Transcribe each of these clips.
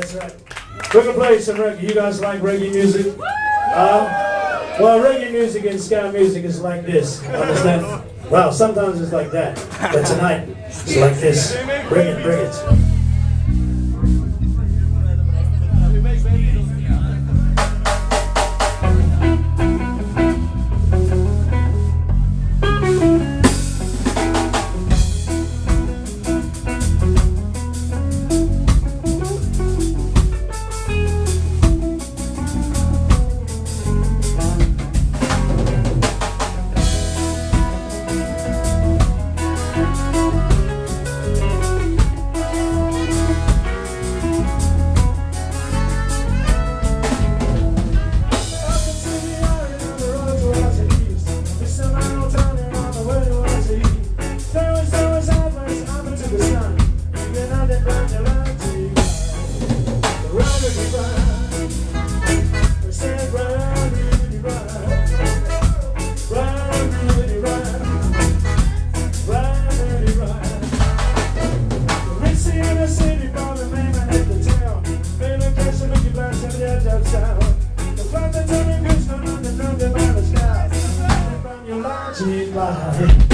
That's right. We're gonna play some reggae. You guys like reggae music? Uh, well, reggae music and ska music is like this. Understand? Well, sometimes it's like that, but tonight it's like this. Bring it, bring it. Bye.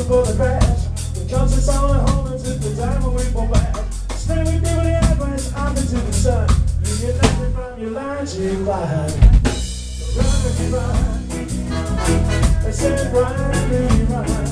Before the crash. The country saw it home took the time away from back. Stay with me with the advice, I'm into the sun. You get nothing from your logic line. Run, run. I said run, Rudy run.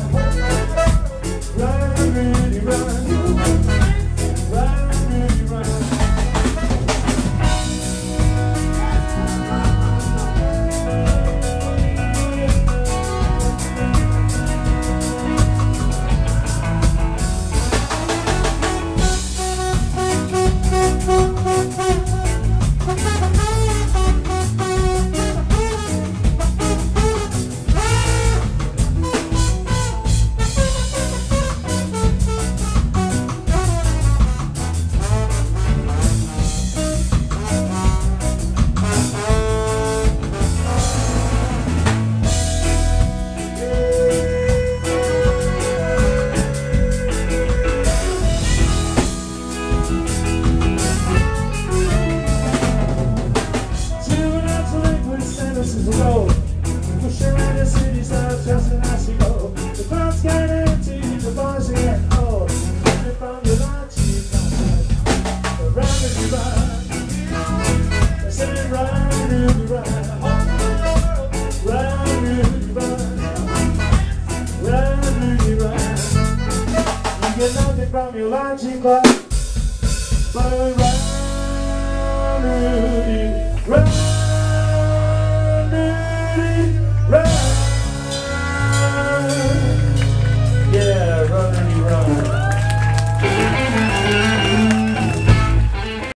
But round, round, round.